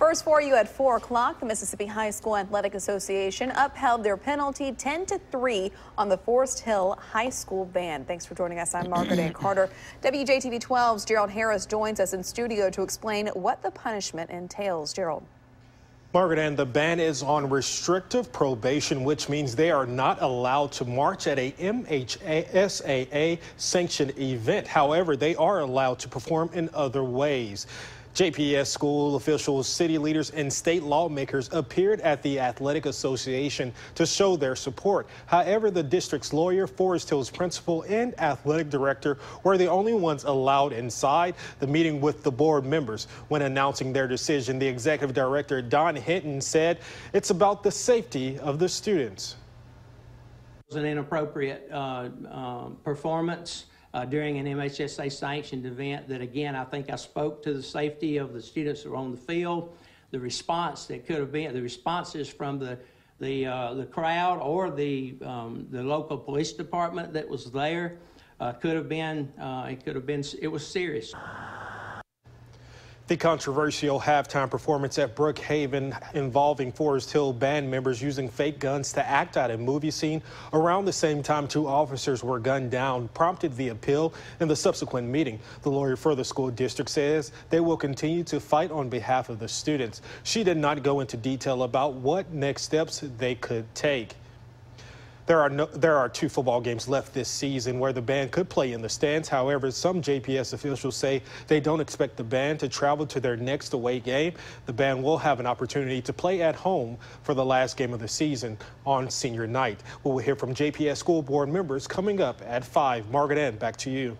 First for you at 4 o'clock, the Mississippi High School Athletic Association upheld their penalty 10 to 3 on the Forest Hill High School band. Thanks for joining us. I'm Margaret Ann Carter. WJTV 12's Gerald Harris joins us in studio to explain what the punishment entails. Gerald. Margaret, and the band is on restrictive probation, which means they are not allowed to march at a MHSAA sanctioned event. However, they are allowed to perform in other ways. JPS school officials, city leaders, and state lawmakers appeared at the Athletic Association to show their support. However, the district's lawyer, Forest Hill's principal, and athletic director were the only ones allowed inside the meeting with the board members. When announcing their decision, the executive director, Don Hinton, said it's about the safety of the students. It was an inappropriate uh, um, performance uh, during an MHSAA sanctioned event that, again, I think I spoke to the safety of the students that were on the field, the response that could have been, the responses from the the, uh, the crowd or the, um, the local police department that was there uh, could have been, uh, it could have been, it was serious. The controversial halftime performance at Brookhaven involving Forest Hill band members using fake guns to act out a movie scene around the same time two officers were gunned down prompted the appeal in the subsequent meeting. The lawyer for the school district says they will continue to fight on behalf of the students. She did not go into detail about what next steps they could take. There are, no, there are two football games left this season where the band could play in the stands. However, some JPS officials say they don't expect the band to travel to their next away game. The band will have an opportunity to play at home for the last game of the season on senior night. We will hear from JPS school board members coming up at 5. Margaret Ann, back to you.